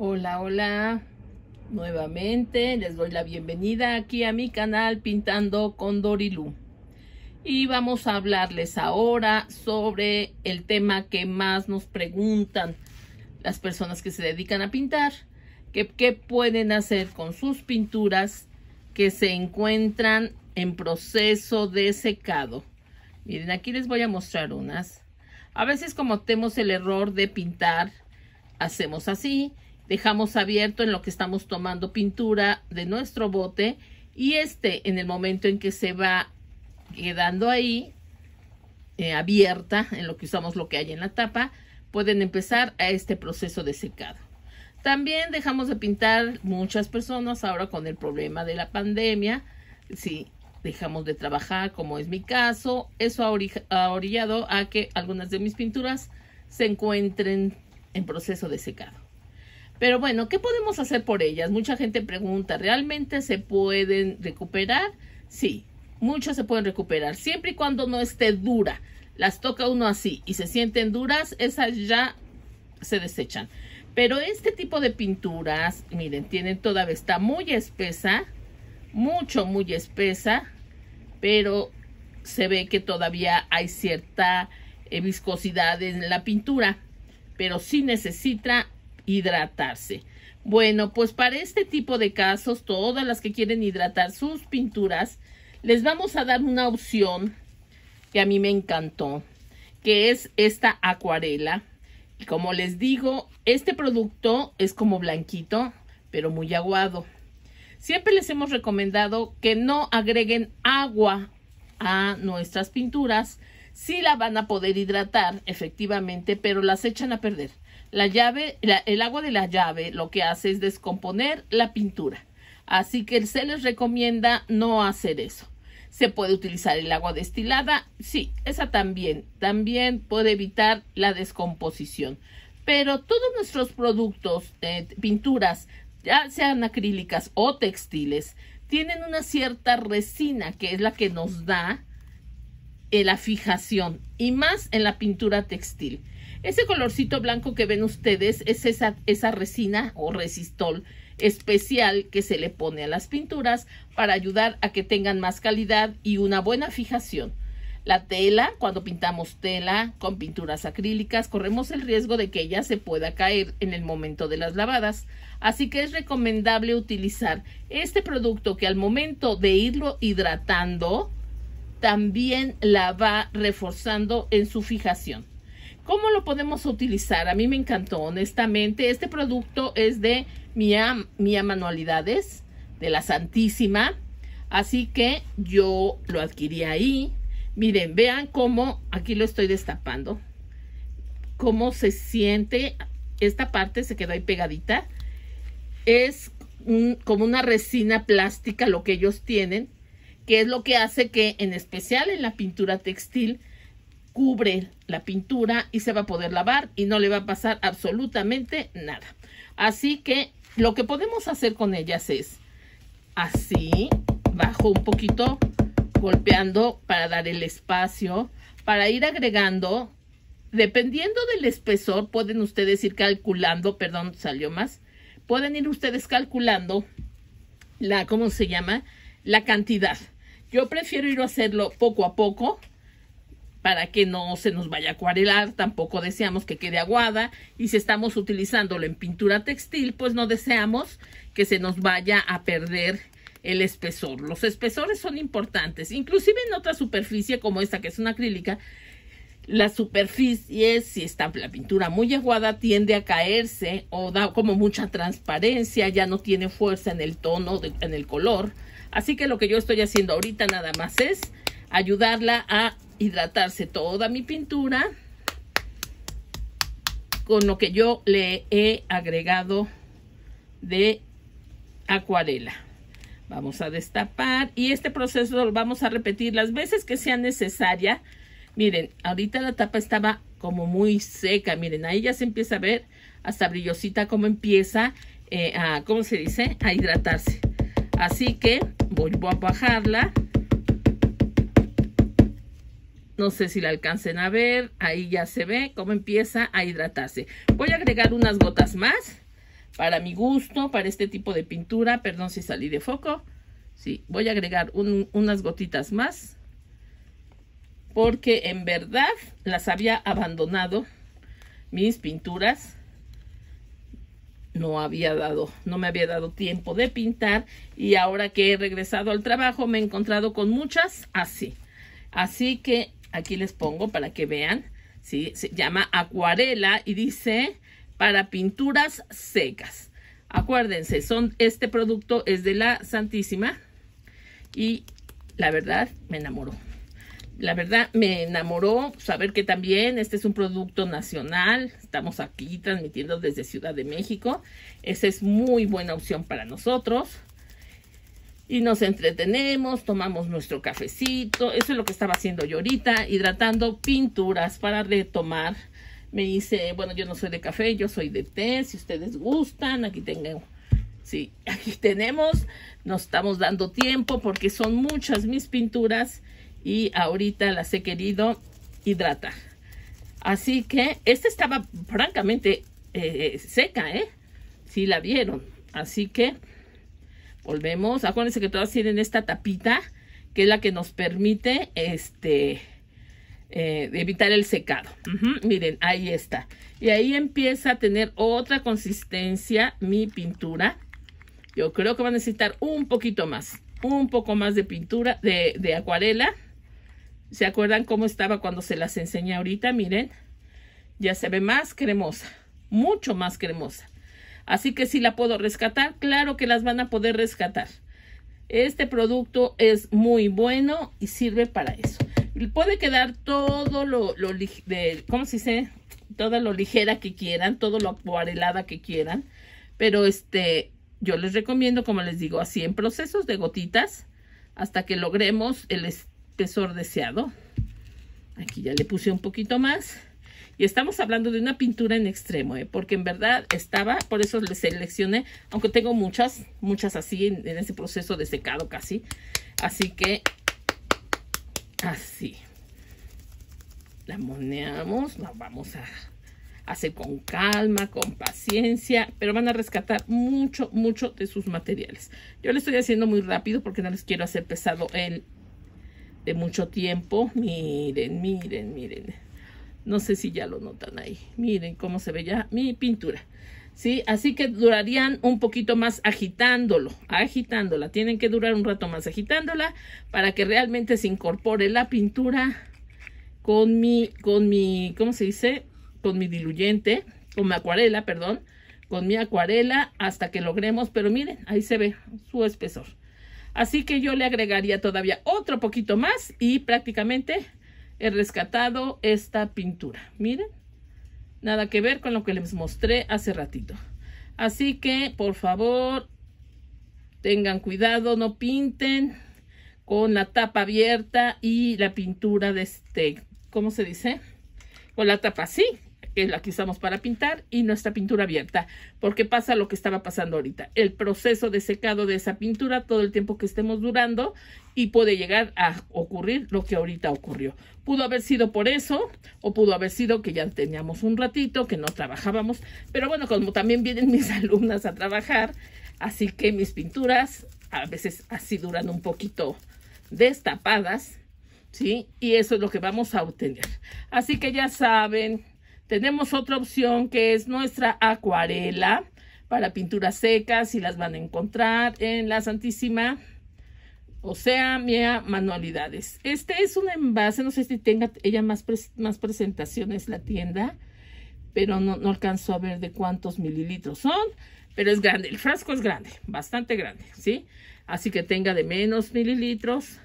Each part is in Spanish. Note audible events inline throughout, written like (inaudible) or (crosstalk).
Hola, hola. Nuevamente les doy la bienvenida aquí a mi canal Pintando con Dorilu. Y vamos a hablarles ahora sobre el tema que más nos preguntan las personas que se dedican a pintar. Que, ¿Qué pueden hacer con sus pinturas que se encuentran en proceso de secado? Miren, aquí les voy a mostrar unas. A veces cometemos el error de pintar, hacemos así, dejamos abierto en lo que estamos tomando pintura de nuestro bote y este en el momento en que se va quedando ahí eh, abierta en lo que usamos lo que hay en la tapa, pueden empezar a este proceso de secado. También dejamos de pintar muchas personas ahora con el problema de la pandemia. Sí, dejamos de trabajar, como es mi caso. Eso ha, orillado a que algunas de mis pinturas se encuentren en proceso de secado. Pero bueno, ¿qué podemos hacer por ellas? Mucha gente pregunta, ¿realmente se pueden recuperar? Sí, muchas se pueden recuperar, siempre y cuando no esté dura. Las toca uno así y se sienten duras, esas ya se desechan. Pero este tipo de pinturas, miren, tienen todavía, está muy espesa, mucho, muy espesa, pero se ve que todavía hay cierta eh, viscosidad en la pintura, pero sí necesita hidratarse. Bueno, pues para este tipo de casos, todas las que quieren hidratar sus pinturas, les vamos a dar una opción que a mí me encantó, que es esta acuarela. Y como les digo, este producto es como blanquito, pero muy aguado. Siempre les hemos recomendado que no agreguen agua a nuestras pinturas. Sí la van a poder hidratar, efectivamente, pero las echan a perder. La llave, el agua de la llave lo que hace es descomponer la pintura. Así que se les recomienda no hacer eso. Se puede utilizar el agua destilada, sí, esa también, también puede evitar la descomposición. Pero todos nuestros productos, eh, pinturas ya sean acrílicas o textiles, tienen una cierta resina que es la que nos da eh, la fijación y más en la pintura textil. Ese colorcito blanco que ven ustedes es esa, resina o resistol especial que se le pone a las pinturas para ayudar a que tengan más calidad y una buena fijación. La tela, cuando pintamos tela con pinturas acrílicas, corremos el riesgo de que ella se pueda caer en el momento de las lavadas. Así que es recomendable utilizar este producto que al momento de irlo hidratando, también la va reforzando en su fijación. ¿Cómo lo podemos utilizar? A mí me encantó, honestamente. Este producto es de Mia, Mia Manualidades, de la Santísima. Así que yo lo adquirí ahí. Miren, vean cómo, aquí lo estoy destapando, cómo se siente, esta parte se quedó ahí pegadita. Es como una resina plástica lo que ellos tienen, que es lo que hace que, en especial en la pintura textil, cubre la pintura y se va a poder lavar y no le va a pasar absolutamente nada. Así que lo que podemos hacer con ellas es así, bajo un poquito golpeando para dar el espacio, para ir agregando, dependiendo del espesor, pueden ustedes ir calculando, perdón, salió más, pueden ir ustedes calculando la, ¿cómo se llama? La cantidad. Yo prefiero ir a hacerlo poco a poco para que no se nos vaya a acuarelar, tampoco deseamos que quede aguada y si estamos utilizándolo en pintura textil, pues no deseamos que se nos vaya a perder el espesor. Los espesores son importantes, inclusive en otra superficie como esta que es una acrílica, la superficie, si está la pintura muy aguada, tiende a caerse o da como mucha transparencia, ya no tiene fuerza en el tono, en el color. Así que lo que yo estoy haciendo ahorita nada más es ayudarla a hidratarse toda mi pintura con lo que yo le he agregado de acuarela. Vamos a destapar y este proceso lo vamos a repetir las veces que sea necesaria. Miren, ahorita la tapa estaba como muy seca. Miren, ahí ya se empieza a ver hasta brillosita cómo empieza eh, a, ¿cómo se dice? A hidratarse. Así que voy a bajarla. No sé si la alcancen a ver. Ahí ya se ve cómo empieza a hidratarse. Voy a agregar unas gotas más para mi gusto, para este tipo de pintura. Perdón si salí de foco. Sí, voy a agregar unas gotitas más. Porque en verdad las había abandonado mis pinturas. No había dado, no me había dado tiempo de pintar. Y ahora que he regresado al trabajo me he encontrado con muchas así. Así que aquí les pongo para que vean. ¿sí? Se llama acuarela y dice para pinturas secas. Acuérdense, son, este producto es de la Santísima y la verdad me enamoró. La verdad me enamoró saber que también este es un producto nacional. Estamos aquí transmitiendo desde Ciudad de México. Esa es muy buena opción para nosotros. Y nos entretenemos, tomamos nuestro cafecito. Eso es lo que estaba haciendo yo ahorita, hidratando pinturas para retomar me dice, bueno, yo no soy de café, yo soy de té, si ustedes gustan, aquí tengo, sí, aquí tenemos, nos estamos dando tiempo porque son muchas mis pinturas y ahorita las he querido hidratar. Así que esta estaba francamente eh, seca, ¿eh? Sí la vieron. Así que volvemos. Acuérdense que todas tienen esta tapita que es la que nos permite este eh, evitar el secado. miren, ahí está. Y ahí empieza a tener otra consistencia mi pintura. Yo creo que va a necesitar un poquito más. Un poco más de pintura, de, de acuarela. ¿Se acuerdan cómo estaba cuando se las enseñé ahorita? Miren, ya se ve más cremosa. Mucho más cremosa. Así que si la puedo rescatar, claro que las van a poder rescatar. Este producto es muy bueno y sirve para eso puede quedar todo lo, ¿cómo se dice? Lo ligera que quieran, todo lo acuarelada que quieran. Pero este, yo les recomiendo, como les digo, así en procesos de gotitas hasta que logremos el espesor deseado. Aquí ya le puse un poquito más. Y estamos hablando de una pintura en extremo, ¿eh? porque en verdad estaba, por eso le seleccioné, aunque tengo muchas, muchas así en, en ese proceso de secado casi. Así que Así. La moneamos, la vamos a hacer con calma, con paciencia, pero van a rescatar mucho, mucho de sus materiales. Yo le estoy haciendo muy rápido porque no les quiero hacer pesado el de mucho tiempo. Miren, miren, miren. No sé si ya lo notan ahí. Miren cómo se ve ya mi pintura. ¿sí? Así que durarían un poquito más agitándolo, agitándola. Tienen que durar un rato más agitándola para que realmente se incorpore la pintura con mi, con mi, ¿cómo se dice? Con mi diluyente, con mi acuarela, perdón, con mi acuarela hasta que logremos, pero miren, ahí se ve su espesor. Así que yo le agregaría todavía otro poquito más y prácticamente he rescatado esta pintura. Miren. Nada que ver con lo que les mostré hace ratito. Así que, por favor, tengan cuidado, no pinten con la tapa abierta y la pintura de este, ¿cómo se dice? Con la tapa así, que la que usamos para pintar, y nuestra pintura abierta, porque pasa lo que estaba pasando ahorita. El proceso de secado de esa pintura todo el tiempo que estemos durando y puede llegar a ocurrir lo que ahorita ocurrió. Pudo haber sido por eso, o pudo haber sido que ya teníamos un ratito, que no trabajábamos, pero bueno, como también vienen (laughs) mis alumnas a trabajar, así que mis pinturas a veces así duran un poquito destapadas, ¿sí? Y eso es lo que vamos a obtener. Así que ya saben, tenemos otra opción que es nuestra acuarela para pinturas secas y las van a encontrar en la Santísima o sea, Mía Manualidades. Este es un envase, no sé si tenga ella más, más presentaciones la tienda, pero no, no alcanzo a ver de cuántos mililitros son, pero es grande, el frasco es grande, bastante grande, ¿sí? Así que tenga de menos mililitros,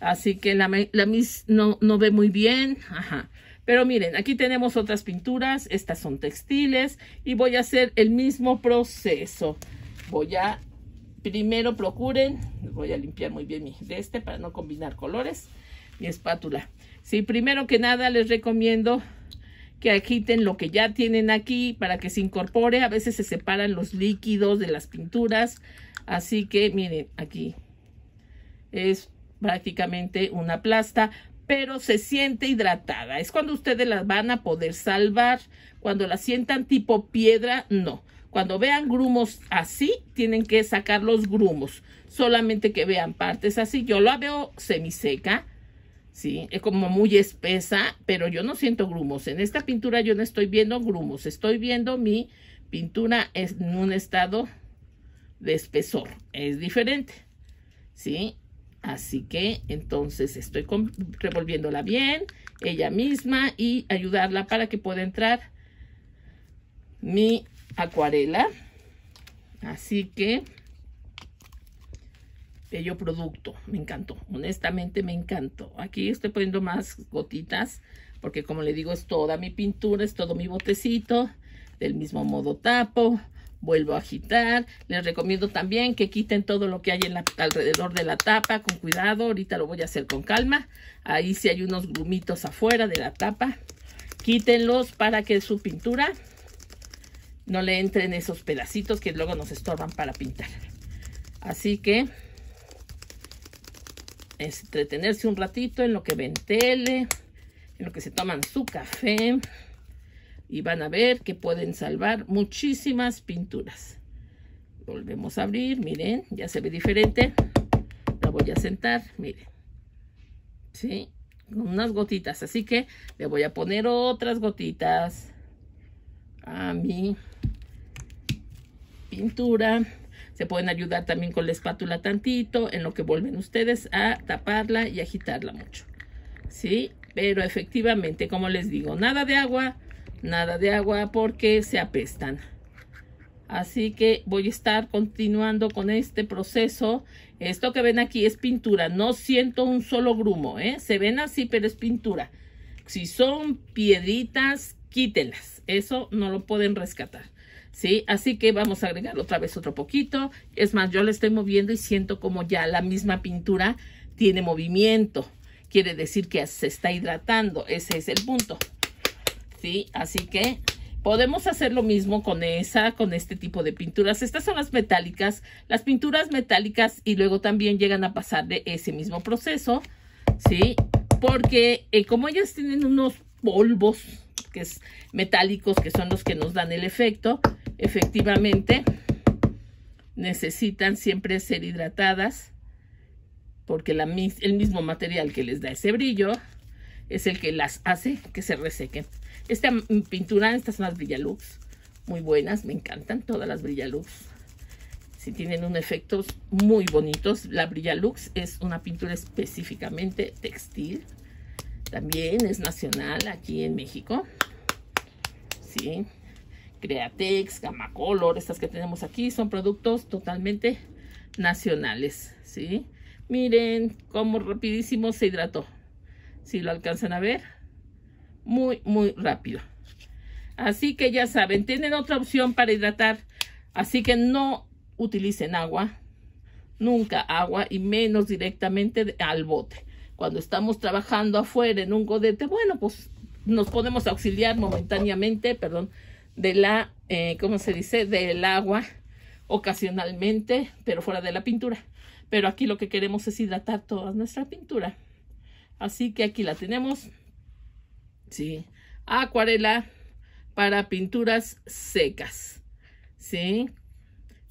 así que la, la mis no, no ve muy bien, ajá. Pero miren, aquí tenemos otras pinturas, estas son textiles y voy a hacer el mismo proceso. Voy a, primero procuren, voy a limpiar muy bien mi de este para no combinar colores, mi espátula. Sí, primero que nada les recomiendo que agiten lo que ya tienen aquí para que se incorpore. A veces se separan los líquidos de las pinturas. Así que miren, aquí es prácticamente una plasta pero se siente hidratada. Es cuando ustedes las van a poder salvar. Cuando la sientan tipo piedra, no. Cuando vean grumos así, tienen que sacar los grumos. Solamente que vean partes así. Yo la veo semiseca. Sí, es como muy espesa, pero yo no siento grumos. En esta pintura yo no estoy viendo grumos. Estoy viendo mi pintura en un estado de espesor. Es diferente. ¿Sí? Así que entonces estoy revolviéndola bien, ella misma, y ayudarla para que pueda entrar mi acuarela. Así que, bello producto, me encantó, honestamente me encantó. Aquí estoy poniendo más gotitas, porque como le digo, es toda mi pintura, es todo mi botecito. Del mismo modo tapo, vuelvo a agitar. Les recomiendo también que quiten todo lo que hay alrededor de la tapa con cuidado. Ahorita lo voy a hacer con calma. Ahí sí hay unos grumitos afuera de la tapa. Quítenlos para que su pintura no le entren esos pedacitos que luego nos estorban para pintar. Así que entretenerse un ratito en lo que ven tele, en lo que se toman su café y van a ver que pueden salvar muchísimas pinturas. Volvemos a abrir, miren, ya se ve diferente. La voy a sentar, miren. ¿Sí? Unas gotitas, así que le voy a poner otras gotitas a mi pintura. Se pueden ayudar también con la espátula tantito, en lo que vuelven ustedes a taparla y agitarla mucho. ¿Sí? Pero efectivamente, como les digo, nada de agua, nada de agua porque se apestan. Así que voy a estar continuando con este proceso. Esto que ven aquí es pintura. No siento un solo grumo, ¿eh? Se ven así, pero es pintura. Si son piedritas, quítenlas. Eso no lo pueden rescatar. ¿Sí? Así que vamos a agregar otra vez otro poquito. Es más, yo le estoy moviendo y siento como ya la misma pintura tiene movimiento. Quiere decir que se está hidratando. Ese es el punto. ¿Sí? Así que podemos hacer lo mismo con esa, con este tipo de pinturas. Estas son las metálicas, las pinturas metálicas y luego también llegan a pasar de ese mismo proceso, ¿sí? Porque eh, como ellas tienen unos polvos que es metálicos que son los que nos dan el efecto, efectivamente necesitan siempre ser hidratadas porque la, el mismo material que les da ese brillo es el que las hace que se resequen. Esta pintura, estas son las Brillalux, muy buenas, me encantan todas las Brillalux. Si tienen un efectos muy bonitos. La Brillalux es una pintura específicamente textil. También es nacional aquí en México. Sí. Createx, Gamma Color, estas que tenemos aquí son productos totalmente nacionales. ¿sí? Miren cómo rapidísimo se hidrató. Si lo alcanzan a ver, muy, muy rápido. Así que ya saben, tienen otra opción para hidratar. Así que no utilicen agua, nunca agua y menos directamente al bote. Cuando estamos trabajando afuera en un godete, bueno, pues nos podemos auxiliar momentáneamente, perdón, de la, eh, ¿cómo se dice? Del agua ocasionalmente, pero fuera de la pintura. Pero aquí lo que queremos es hidratar toda nuestra pintura. Así que aquí la tenemos ¿sí? Acuarela para pinturas secas, ¿sí?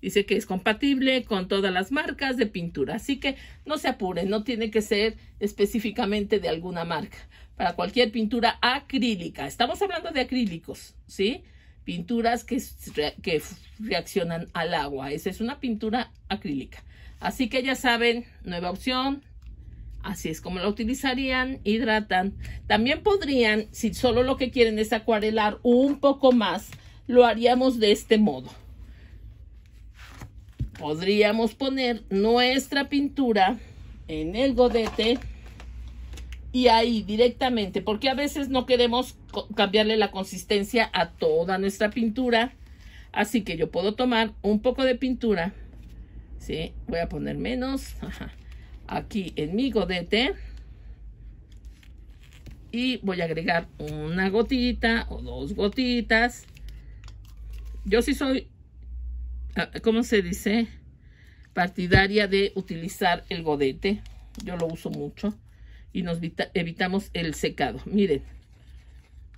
Dice que es compatible con todas las marcas de pintura, así que no se apuren, no tiene que ser específicamente de alguna marca. Para cualquier pintura acrílica, estamos hablando de acrílicos, ¿sí? Pinturas que, que reaccionan al agua, esa es una pintura acrílica. Así que ya saben, nueva opción, Así es como lo utilizarían, hidratan. También podrían, si solo lo que quieren es acuarelar un poco más, lo haríamos de este modo. Podríamos poner nuestra pintura en el godete y ahí directamente, porque a veces no queremos cambiarle la consistencia a toda nuestra pintura. Así que yo puedo tomar un poco de pintura. Sí, voy a poner menos. Ajá aquí en mi godete y voy a agregar una gotita o dos gotitas yo sí soy ah, ¿cómo se dice? partidaria de utilizar el godete yo lo uso mucho y nos evitamos el secado. Miren,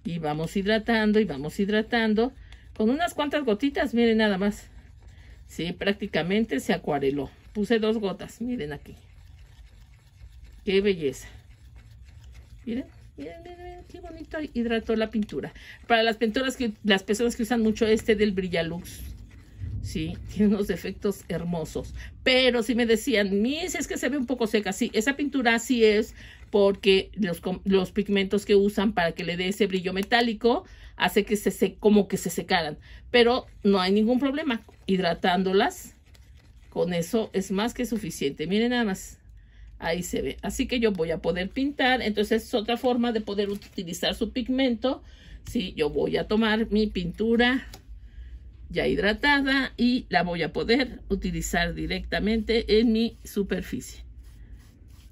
y vamos hidratando y vamos hidratando con unas cuantas gotitas, miren nada más. Sí, prácticamente se acuareló. Puse dos gotas, miren aquí. Qué belleza. Miren, miren, miren, qué bonito hidrató la pintura. Para las pinturas que las personas que usan mucho este del Brillalux, sí, (laughs) tiene unos efectos hermosos. Pero si me decían, mis, es que se ve un poco seca. Sí, esa pintura sí es porque los, los pigmentos que usan para que le dé ese brillo metálico hace que se, como que se secaran. Pero no hay ningún problema. Hidratándolas, con eso es más que suficiente. Miren nada más. Ahí se ve. Así que yo voy a poder pintar. Entonces es otra forma de poder utilizar su pigmento. Sí, yo voy a tomar mi pintura ya hidratada y la voy a poder utilizar directamente en mi superficie.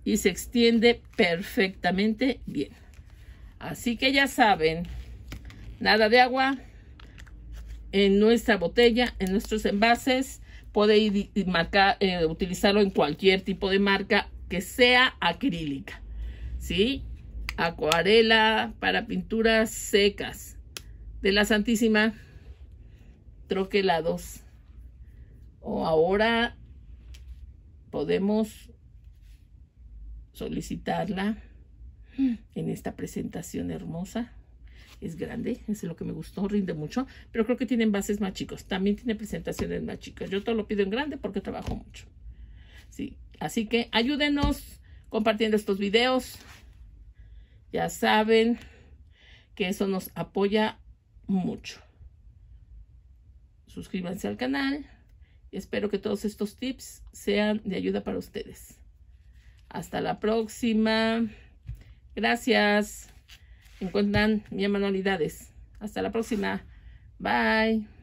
Y se extiende perfectamente bien. Así que ya saben, nada de agua en nuestra botella, en nuestros envases. Puede marcar, eh, utilizarlo en cualquier tipo de marca que sea acrílica. ¿Sí? Acuarela para pinturas secas. De la Santísima troquelados. O ahora podemos solicitarla en esta presentación hermosa. Es grande, es lo que me gustó, rinde mucho, pero creo que tiene envases más chicos. También tiene presentaciones más chicas. Yo todo lo pido en grande porque trabajo mucho. Sí, así que ayúdenos compartiendo estos videos. Ya saben que eso nos apoya mucho suscríbanse al canal. Y espero que todos estos tips sean de ayuda para ustedes. Hasta la próxima. Gracias. Encuentran mis manualidades. Hasta la próxima. Bye.